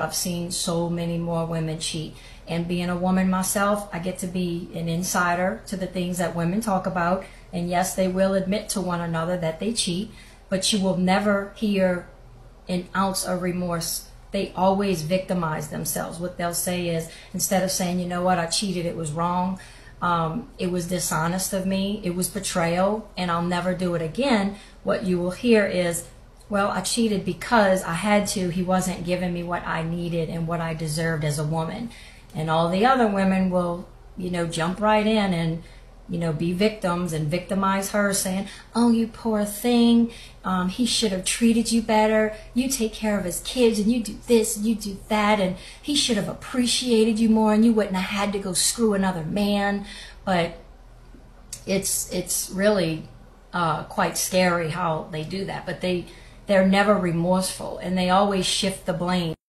I've seen so many more women cheat. And being a woman myself, I get to be an insider to the things that women talk about. And yes, they will admit to one another that they cheat, but you will never hear an ounce of remorse. They always victimize themselves. What they'll say is instead of saying, you know what, I cheated, it was wrong, um, it was dishonest of me, it was betrayal, and I'll never do it again, what you will hear is, well, I cheated because I had to. He wasn't giving me what I needed and what I deserved as a woman. And all the other women will, you know, jump right in and, you know, be victims and victimize her, saying, Oh, you poor thing. Um, he should have treated you better. You take care of his kids and you do this and you do that. And he should have appreciated you more and you wouldn't have had to go screw another man. But it's, it's really uh, quite scary how they do that. But they, they're never remorseful and they always shift the blame.